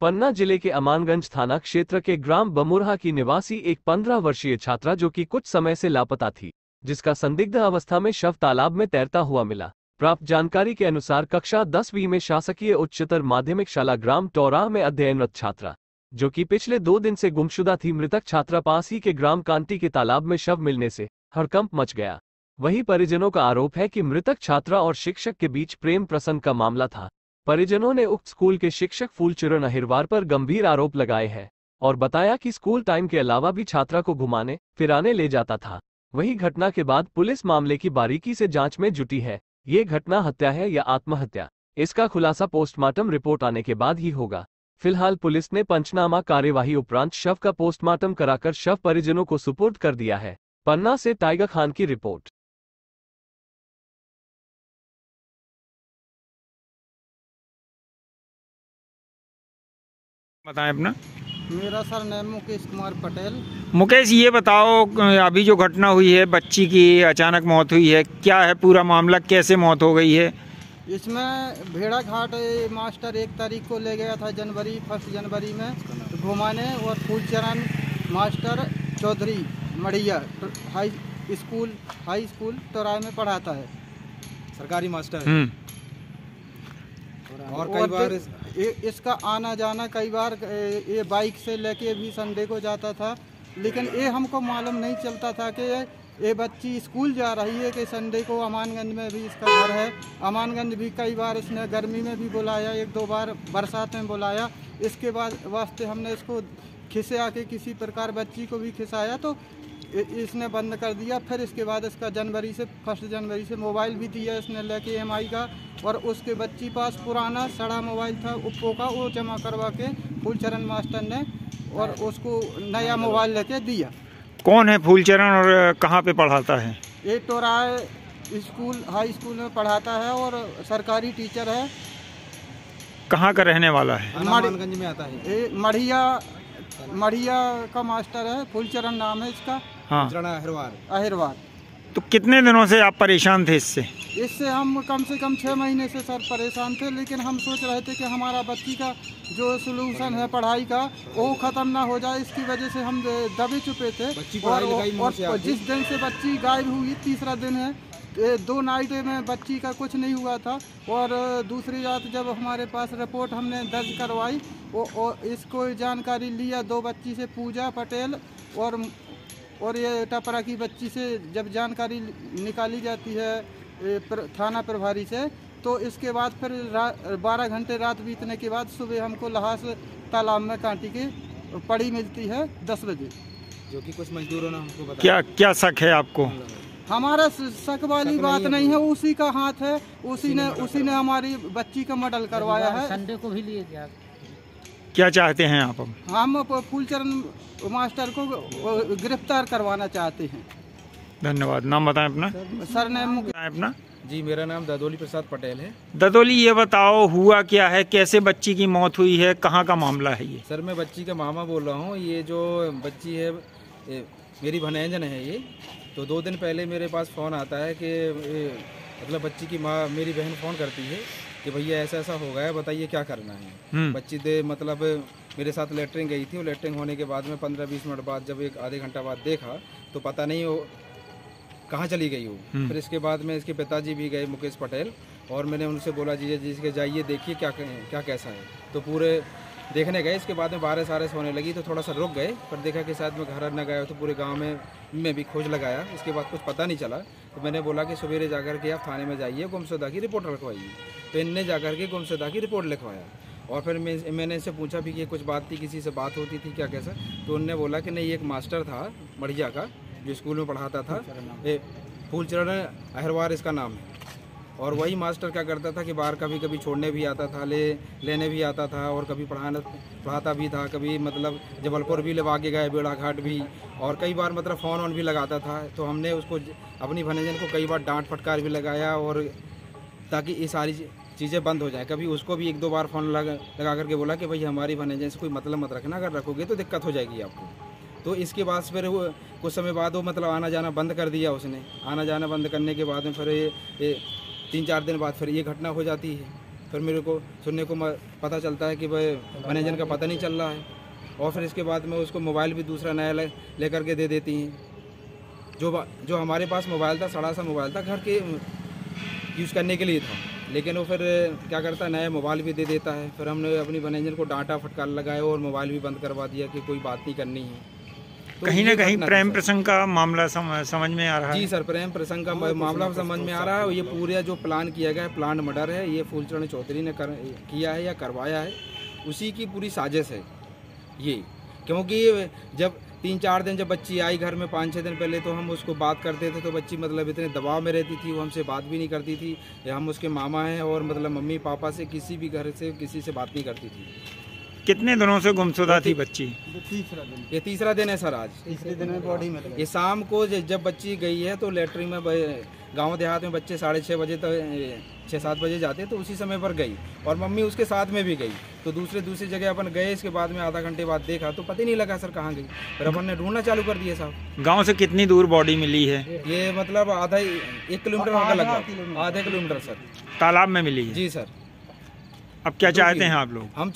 पन्ना ज़िले के अमानगंज थाना क्षेत्र के ग्राम बमुरहा की निवासी एक पंद्रह वर्षीय छात्रा जो कि कुछ समय से लापता थी, जिसका संदिग्ध अवस्था में शव तालाब में तैरता हुआ मिला। प्राप्त जानकारी के अनुसार कक्षा दसवीं में शासकीय उच्चतर माध्यमिक शाला ग्राम टोरा में अध्ययनरत छात्रा, जो कि पिछले दो दिन से गुमशुदा थी, मृतक छात्रा पास ही के ग्राम कांटी के तालाब में शव मिलने से हड़कंप मच गया। वहीं परिजनों का आरोप है कि मृतक छात्रा और शिक्षक के बीच प्रेम प्रसंग का मामला था। परिजनों ने उक्त स्कूल के शिक्षक फूलचरण अहिरवार पर गंभीर आरोप लगाए हैं और बताया कि स्कूल टाइम के अलावा भी छात्रा को घुमाने, फिराने ले जाता था। वही घटना के बाद पुलिस मामले की बारीकी से जाँच में जुटी है। ये घटना हत्या है या आत्महत्या? इसका खुलासा पोस्टमार्टम रिपोर्ट आने के बाद ही होगा। फ़िलहाल पुलिस ने पंचनामा कार्यवाही उपरांत शव का पोस्टमार्टम कराकर शव परिजनों को सुपुर्द कर दिया है। पन्ना से टाइगर खान की रिपोर्ट। बताएँ अपना। मेरा सर नाम मुकेश कुमार पटेल। मुकेश ये बताओ अभी जो घटना हुई है बच्ची की अचानक मौत हुई है क्या है पूरा मामला? कैसे मौत हो गई है? इसमें भेड़ा घाट मास्टर एक तारीख को ले गया था जनवरी फ़र्स्ट जनवरी में घुमाने और Phulcharan master Chaudhary Madhiya high school high school Toray में पढ़ाता है। सरकारी मास्टर हम्म। और कई बार इस- इसका आना जाना कई बार ये बाइक से लेके भी संडे को जाता था लेकिन ये हमको मालूम नहीं चलता था कि ये- बच्ची स्कूल जा रही है कि संडे को अमानगंज में भी इसका घर है। अमानगंज भी कई बार इसने गर्मी में भी बुलाया एक दो बार बरसात में बुलाया। इसके बाद वास्ते हमने इसको खिसे आके किसी प्रकार बच्ची को भी खिसाया तो इसने बंद कर दिया। फिर इसके बाद इसका जनवरी से फ़र्स्ट जनवरी से मोबाइल भी दिया इसने लेके एम का। और उसके बच्ची पास पुराना सड़ा मोबाइल था ओप्पो का वो जमा करवा के फूलचरण मास्टर ने और उसको नया मोबाइल लेके दिया। कौन है फूलचरण और कहाँ पे पढ़ाता है? ये तो राय स्कूल हाई स्कूल में पढ़ाता है और सरकारी टीचर है। कहाँ का रहने वाला है? हनुमानगंज में आता है। ये मढ़िया मढ़िया का मास्टर है फूलचरण नाम है इसका। हाँ। अहिरवार तो कितने दिनों से आप परेशान थे इससे? इससे हम कम से कम छः महीने से सर परेशान थे लेकिन हम सोच रहे थे कि हमारा बच्ची का जो सोल्यूशन है पढ़ाई का वो ख़त्म ना हो जाए। इसकी वजह से हम दबे चुपे थे। बच्ची और, और जिस दिन से बच्ची गायब हुई तीसरा दिन है दो नाइट में बच्ची का कुछ नहीं हुआ था। और दूसरी रात जब हमारे पास रिपोर्ट हमने दर्ज करवाई वो, वो इसको जानकारी लिया दो बच्ची से पूजा पटेल और और ये टपरा की बच्ची से जब जानकारी निकाली जाती है थाना प्रभारी से तो इसके बाद फिर बारह घंटे रात बीतने के बाद सुबह हमको लहास तालाब में कांटी की पड़ी मिलती है दस बजे। जो कि कुछ मजदूरों ने हमको बताया। क्या क्या शक है आपको? हमारा शक वाली बात नहीं नहीं है उसी का हाथ है उसी ने उसी ने हमारी बच्ची का मर्डर करवाया है। संडे को भी लिए गया। क्या चाहते हैं आप अब? हम फूलचरण मास्टर को गिरफ़्तार करवाना चाहते हैं। धन्यवाद। नाम बताएँ अपना। सर ने बताएँ अपना। जी मेरा नाम दादोली प्रसाद पटेल है। ददोली ये बताओ हुआ क्या है? कैसे बच्ची की मौत हुई है? कहाँ का मामला है ये? सर मैं बच्ची का मामा बोल रहा हूँ। ये जो बच्ची है ये मेरी भनैजन है ये। तो दो दिन पहले मेरे पास फ़ोन आता है कि मतलब बच्ची की माँ मेरी बहन फ़ोन करती है। कि भैया ऐसा ऐसा हो गया है बताइए क्या करना है। हम्म। बच्ची दे मतलब मेरे साथ लेटरिंग गई थी और लेटरिंग होने के बाद में पंद्रह बीस मिनट बाद जब एक आधे घंटा बाद देखा तो पता नहीं वो कहाँ चली गई वो। हम्म। फिर इसके बाद में इसके पिताजी भी गए मुकेश पटेल और मैंने उनसे बोला जीजा जी इसके जाइए देखिए क्या क्या कैसा है। तो पूरे देखने गए इसके बाद में बारिश वारिश होने लगी तो थोड़ा सा रुक गए पर देखा कि शायद मैं घर न गया तो पूरे गाँव में में भी खोज लगाया। इसके बाद कुछ पता नहीं चला। तो मैंने बोला कि सवेरे जाकर के आप थाने में जाइए गुमशुदा की रिपोर्ट लिखवाइए तो इनने जाकर के गुमशुदा की रिपोर्ट लिखवाया। और फिर मैं मैंने इनसे पूछा भी कि कुछ बात थी किसी से बात होती थी क्या कैसा? तो उनने बोला कि नहीं एक मास्टर था बढ़िया का जो स्कूल में पढ़ाता था फूलचरण अहरवार इसका नाम है। और वही मास्टर क्या करता था कि बाहर कभी कभी छोड़ने भी आता था, ले, लेने भी आता था और कभी पढ़ाना, पढ़ाता भी था, कभी मतलब जबलपुर भी लगा के गए बेड़ा घाट भी और कई बार मतलब फ़ोन वोन भी लगाता था। तो हमने उसको अपनी भनजन को कई बार डांट फटकार भी लगाया और ताकि ये सारी चीज़ें बंद हो जाए। कभी उसको भी एक दो बार फ़ोन लगा लगा करके बोला कि भाई हमारी भनजन से कोई मतलब मत रखना, अगर रखोगे तो दिक्कत हो जाएगी आपको। तो इसके बाद फिर वो कुछ समय बाद वो मतलब आना जाना बंद कर दिया उसने। आना जाना बंद करने के बाद में फिर ये तीन चार दिन बाद फिर ये घटना हो जाती है। फिर मेरे को सुनने को पता चलता है कि भाई मैनेजर का पता नहीं चल रहा है। और फिर इसके बाद में उसको मोबाइल भी दूसरा नया ले, लेकर के दे देती हैं। जो जो हमारे पास मोबाइल था सड़ा सा मोबाइल था, घर के यूज़ करने के लिए था। लेकिन वो फिर क्या करता है, नया मोबाइल भी दे देता है। फिर हमने अपनी मैनेजर को डांटा, फटकार लगाया और मोबाइल भी बंद करवा दिया कि कोई बात नहीं करनी है। तो कहीं ना कहीं प्रेम प्रसंग का मामला समझ में आ रहा है। जी सर प्रेम प्रसंग का मामला समझ में आ रहा है और ये पूरा जो प्लान किया गया है प्लान मर्डर है ये फूलचरण चौधरी ने कर, किया है या करवाया है उसी की पूरी साजिश है ये। क्योंकि जब तीन चार दिन जब बच्ची आई घर में पाँच छः दिन पहले तो हम उसको बात करते थे तो बच्ची मतलब इतने दबाव में रहती थी वो हमसे बात भी नहीं करती थी। या हम उसके मामा हैं और मतलब मम्मी पापा से किसी भी घर से किसी से बात नहीं करती थी। कितने दिनों से गुमशुदा थी बच्ची? तीसरा दिन। ये तीसरा दिन है सर आज। तीसरे दिन में बॉडी में ये शाम को जब बच्ची गई है तो लेटरिन में गाँव देहात में बच्चे साढ़े छः बजे तक छः सात बजे जाते तो उसी समय पर गई। और मम्मी उसके साथ में भी गई। तो दूसरे दूसरी जगह अपन गए इसके बाद में आधा घंटे बाद देखा तो पता ही नहीं लगा सर कहाँ गई। फिर अपन ने ढूंढना चालू कर दिया साहब। गाँव से कितनी दूर बॉडी मिली है? ये मतलब आधा एक किलोमीटर होगा लगभग। आधे किलोमीटर सर। तालाब में मिली है? जी सर। अब क्या चाहते हैं आप लोग? हम